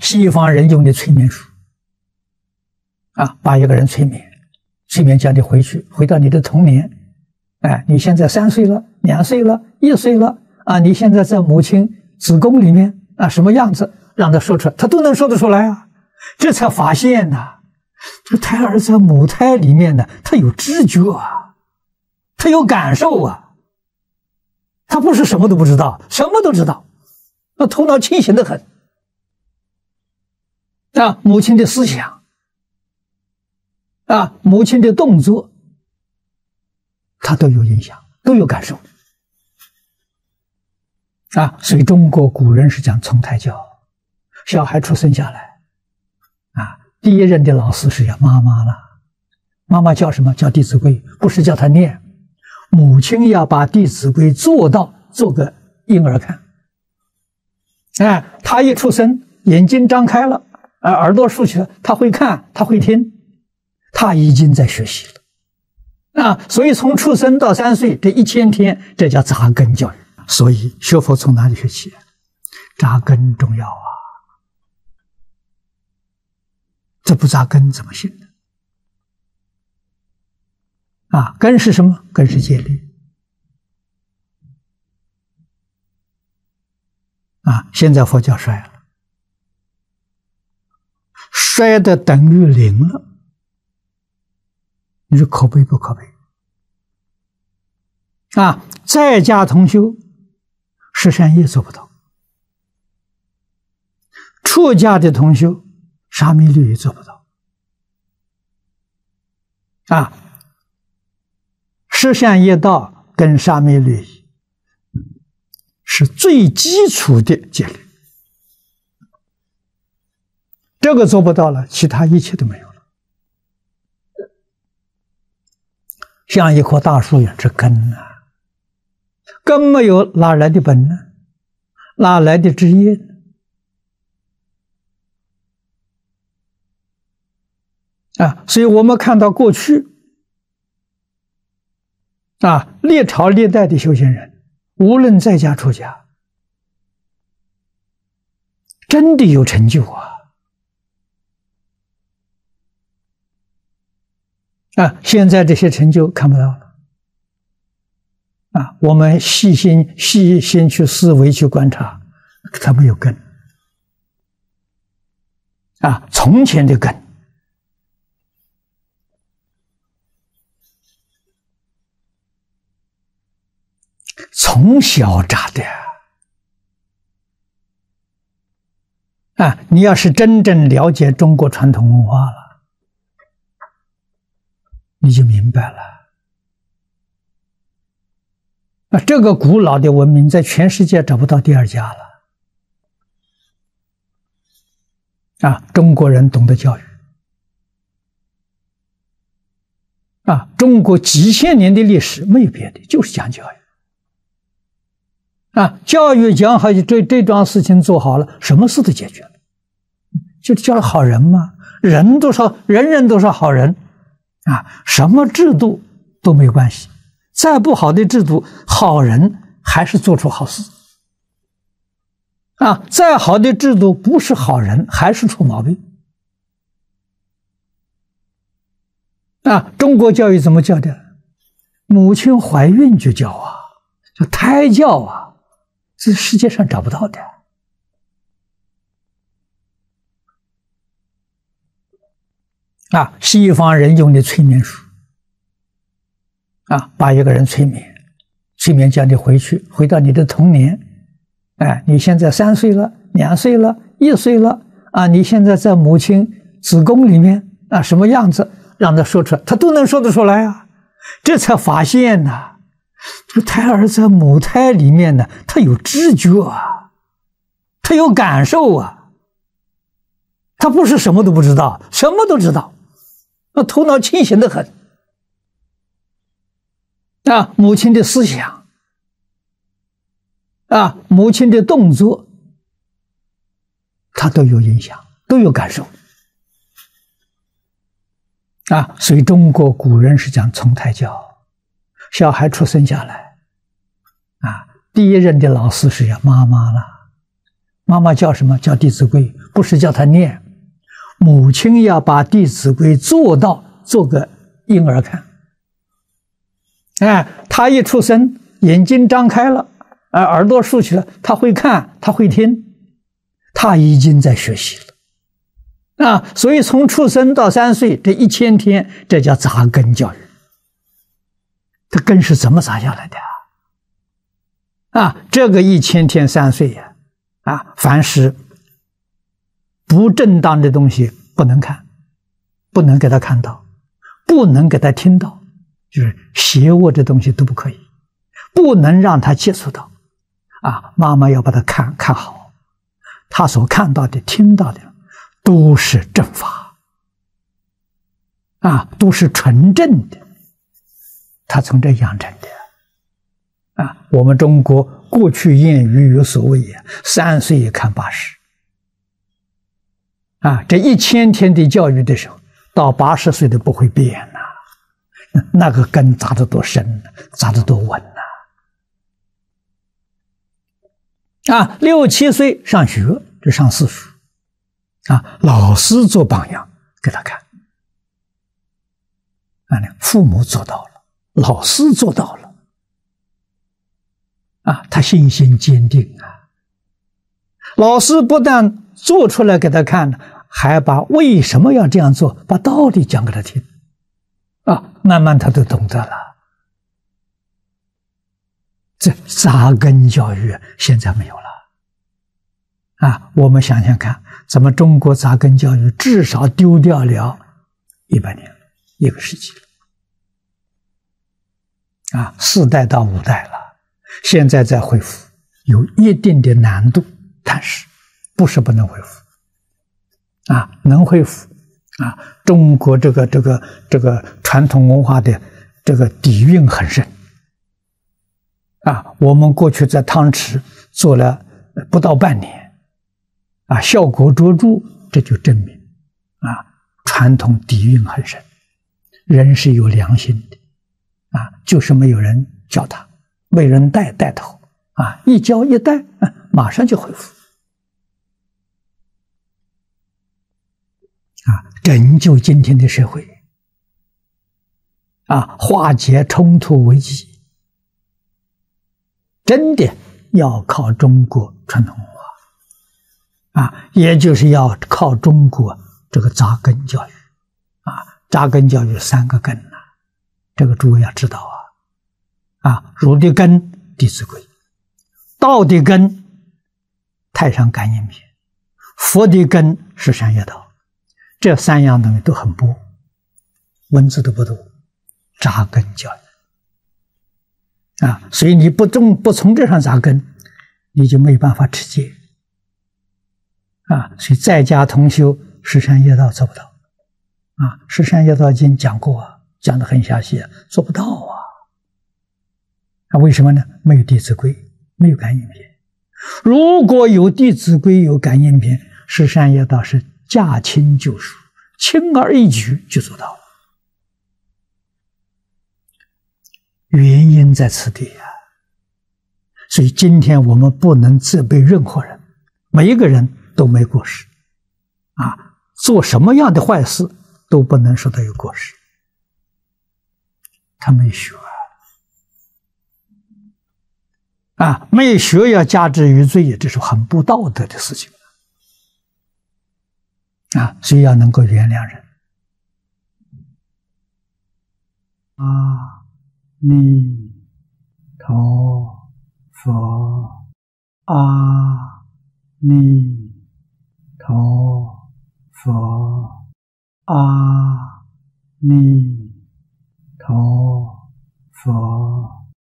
西方人用的催眠术，啊，把一个人催眠，催眠叫你回去，回到你的童年，哎，你现在三岁了，两岁了，一岁了，啊，你现在在母亲子宫里面啊，什么样子，让他说出来，他都能说得出来啊，这才发现呐，这个胎儿在母胎里面呢，他有知觉啊，他有感受啊，他不是什么都不知道，什么都知道。那头脑清醒的很。啊，母亲的思想啊，母亲的动作，他都有影响，都有感受啊。所以中国古人是讲从胎教，小孩出生下来啊，第一任的老师是要妈妈了，妈妈叫什么叫《弟子规》，不是叫他念，母亲要把《弟子规》做到，做个婴儿看。哎，他一出生，眼睛张开了，而，耳朵竖起来，他会看，他会听，他已经在学习了，啊，所以从出生到三岁这一千天，这叫扎根教育。所以学佛从哪里学起？扎根重要啊！这不扎根怎么行呢？啊，根是什么？根是戒律。啊！现在佛教衰了，衰的等于零了。你说可悲不可悲？啊，在家同修，十善业做不到；出家的同修，沙弥律也做不到。啊，十善业道跟沙弥律。是最基础的戒律，这个做不到了，其他一切都没有了。像一棵大树一样，这根啊，根没有哪来的本呢？哪来的枝叶？啊，所以我们看到过去啊，历朝历代的修行人。无论在家出家，真的有成就啊！啊，现在这些成就看不到了。啊，我们细心细心去思维去观察，它没有根。啊，从前的根。从小扎的啊！你要是真正了解中国传统文化了，你就明白了。啊，这个古老的文明在全世界找不到第二家了。啊，中国人懂得教育。啊，中国几千年的历史没有别的，就是讲教育。啊，教育讲好，这这桩事情做好了，什么事都解决了，就叫了好人嘛。人都说，人人都是好人，啊，什么制度都没关系。再不好的制度，好人还是做出好事。啊，再好的制度，不是好人还是出毛病。啊，中国教育怎么教的？母亲怀孕就教啊，叫胎教啊。这世界上找不到的啊！西方人用的催眠术啊，把一个人催眠，催眠叫你回去，回到你的童年。哎，你现在三岁了，两岁了，一岁了啊！你现在在母亲子宫里面啊，什么样子？让他说出来，他都能说得出来啊！这才发现呐。这个胎儿在母胎里面呢，他有知觉啊，他有感受啊，他不是什么都不知道，什么都知道，那头脑清醒的很。啊，母亲的思想。啊，母亲的动作，他都有影响，都有感受。啊，所以中国古人是讲从胎教。小孩出生下来，啊，第一任的老师是要妈妈了，妈妈叫什么？叫《弟子规》，不是叫他念。母亲要把《弟子规》做到做个婴儿看。哎，他一出生，眼睛张开了，啊，耳朵竖起来，他会看，他会听，他已经在学习了。啊，所以从出生到三岁这一千天，这叫扎根教育。这根是怎么扎下来的？啊，这个一千天三岁呀，啊，凡是不正当的东西不能看，不能给他看到，不能给他听到，就是邪恶的东西都不可以，不能让他接触到，啊，妈妈要把他看看好，他所看到的、听到的都是正法，啊，都是纯正的，他从这养成的。啊，我们中国过去谚语有所谓呀，“三岁看八十”。啊，这一千天的教育的时候，到八十岁都不会变呐，那个根扎得多深，扎得多稳呐！啊，六七岁上学就上四书，啊，老师做榜样给他看，啊，父母做到了，老师做到了。啊，他信心坚定啊！老师不但做出来给他看还把为什么要这样做，把道理讲给他听。啊，慢慢他都懂得了。这扎根教育现在没有了。啊，我们想想看，咱们中国扎根教育至少丢掉了一百年，一个世纪。啊，四代到五代了。现在在恢复，有一定的难度，但是不是不能恢复啊？能恢复啊！中国这个这个这个传统文化的这个底蕴很深啊！我们过去在汤池做了不到半年啊，效果卓著，这就证明啊，传统底蕴很深，人是有良心的啊，就是没有人教他。没人带带头啊，一教一带啊，马上就恢复啊，拯救今天的社会啊，化解冲突危机，真的要靠中国传统文化啊，也就是要靠中国这个扎根教育啊，扎根教育三个根呐，这个诸位要知道啊。啊，儒的根《弟子规》，道的根《太上感应篇》，佛的根《十善业道》，这三样东西都很薄，文字都不多，扎根教育啊，所以你不种不从这上扎根，你就没有办法持戒啊。所以在家同修《十善业道》做不到啊，《十善业道经》讲过，讲的很详细，做不到啊。那为什么呢？没有《弟子规》，没有感应篇。如果有《弟子规》，有感应篇，十善业道是驾轻就熟，轻而易举就做到了。原因在此地啊！所以今天我们不能责备任何人，每一个人都没过失啊！做什么样的坏事都不能说他有过失，他没学。啊，没学要加之于罪，这是很不道德的事情啊！所以要能够原谅人。阿弥陀佛，阿弥陀佛，阿。